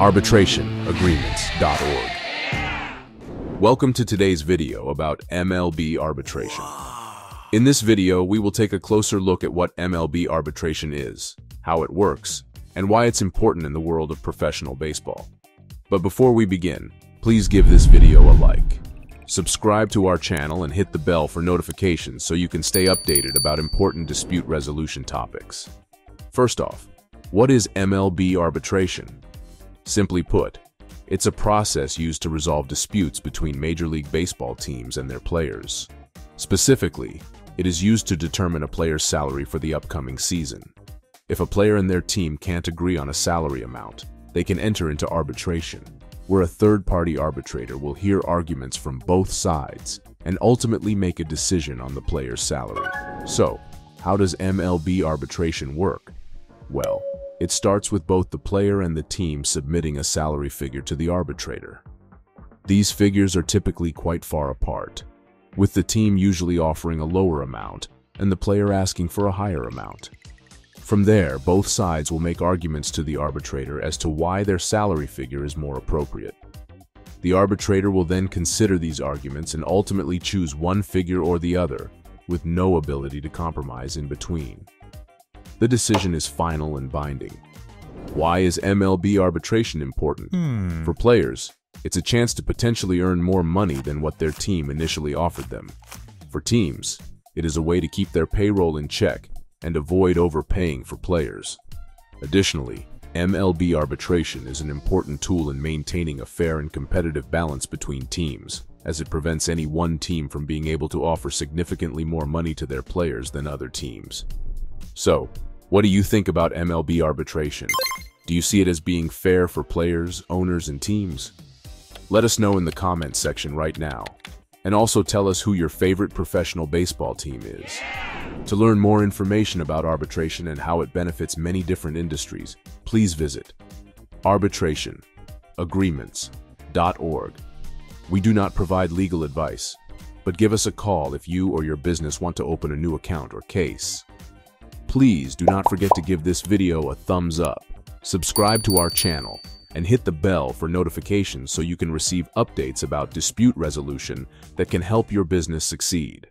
arbitrationagreements.org. Welcome to today's video about MLB arbitration. In this video, we will take a closer look at what MLB arbitration is, how it works, and why it's important in the world of professional baseball. But before we begin, please give this video a like. Subscribe to our channel and hit the bell for notifications so you can stay updated about important dispute resolution topics. First off, what is MLB arbitration? Simply put, it's a process used to resolve disputes between Major League Baseball teams and their players. Specifically, it is used to determine a player's salary for the upcoming season. If a player and their team can't agree on a salary amount, they can enter into arbitration, where a third-party arbitrator will hear arguments from both sides and ultimately make a decision on the player's salary. So, how does MLB arbitration work? Well, it starts with both the player and the team submitting a salary figure to the arbitrator. These figures are typically quite far apart, with the team usually offering a lower amount and the player asking for a higher amount. From there, both sides will make arguments to the arbitrator as to why their salary figure is more appropriate. The arbitrator will then consider these arguments and ultimately choose one figure or the other, with no ability to compromise in between. The decision is final and binding. Why is MLB arbitration important? Hmm. For players, it's a chance to potentially earn more money than what their team initially offered them. For teams, it is a way to keep their payroll in check and avoid overpaying for players. Additionally, MLB arbitration is an important tool in maintaining a fair and competitive balance between teams, as it prevents any one team from being able to offer significantly more money to their players than other teams. So, what do you think about MLB arbitration? Do you see it as being fair for players, owners, and teams? Let us know in the comments section right now. And also tell us who your favorite professional baseball team is. To learn more information about arbitration and how it benefits many different industries, please visit arbitrationagreements.org. We do not provide legal advice, but give us a call if you or your business want to open a new account or case. Please do not forget to give this video a thumbs up, subscribe to our channel, and hit the bell for notifications so you can receive updates about dispute resolution that can help your business succeed.